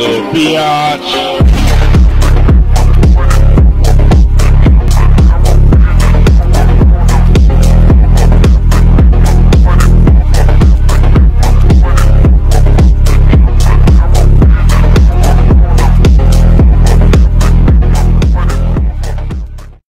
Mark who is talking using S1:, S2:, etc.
S1: little biatch.